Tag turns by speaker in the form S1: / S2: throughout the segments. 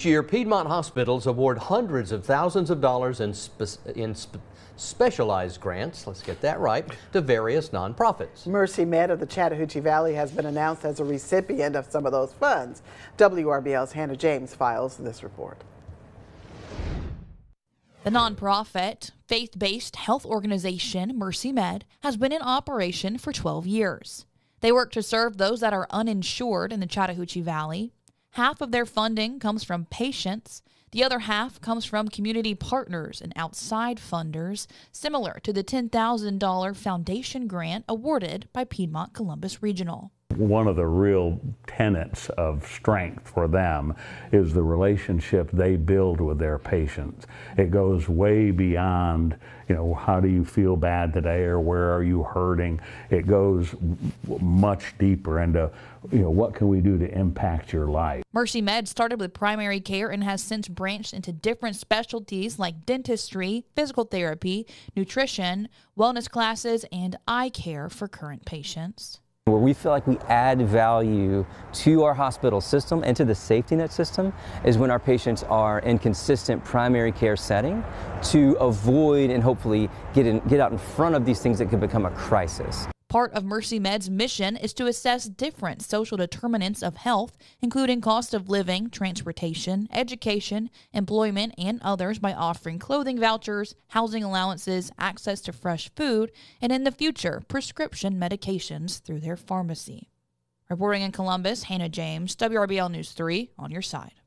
S1: Each year, Piedmont hospitals award hundreds of thousands of dollars in, spe in spe specialized grants, let's get that right, to various nonprofits.
S2: MercyMed of the Chattahoochee Valley has been announced as a recipient of some of those funds. WRBL's Hannah James files this report.
S3: The nonprofit, faith based health organization MercyMed has been in operation for 12 years. They work to serve those that are uninsured in the Chattahoochee Valley. Half of their funding comes from patients, the other half comes from community partners and outside funders, similar to the $10,000 foundation grant awarded by Piedmont Columbus Regional
S4: one of the real tenets of strength for them is the relationship they build with their patients. It goes way beyond, you know, how do you feel bad today or where are you hurting? It goes much deeper into, you know, what can we do to impact your life?
S3: MercyMed started with primary care and has since branched into different specialties like dentistry, physical therapy, nutrition, wellness classes, and eye care for current patients.
S5: Where we feel like we add value to our hospital system and to the safety net system is when our patients are in consistent primary care setting to avoid and hopefully get, in, get out in front of these things that could become a crisis.
S3: Part of MercyMed's mission is to assess different social determinants of health, including cost of living, transportation, education, employment, and others by offering clothing vouchers, housing allowances, access to fresh food, and in the future, prescription medications through their pharmacy. Reporting in Columbus, Hannah James, WRBL News 3 on your side.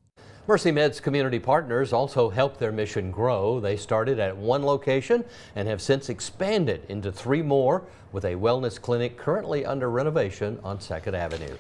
S1: Mercy Med's community partners also help their mission grow. They started at one location and have since expanded into three more with a wellness clinic currently under renovation on 2nd Avenue.